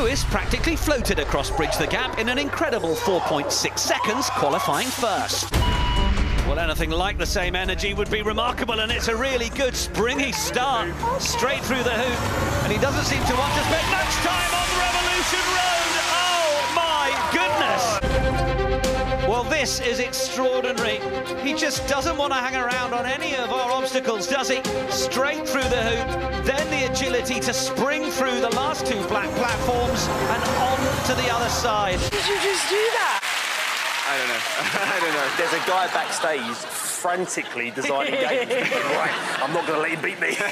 Louis practically floated across Bridge the Gap in an incredible 4.6 seconds, qualifying first. Well, anything like the same energy would be remarkable, and it's a really good springy start, straight through the hoop, and he doesn't seem to want to spend much time on Revolution Road. Oh, my goodness! Well, this is extraordinary. He just doesn't want to hang around on any of our obstacles, does he? Straight through the hoop, then the agility to spring through the last two black platforms and on to the other side. Did you just do that? I don't know. I don't know. There's a guy backstage frantically designing games. right, I'm not going to let him beat me.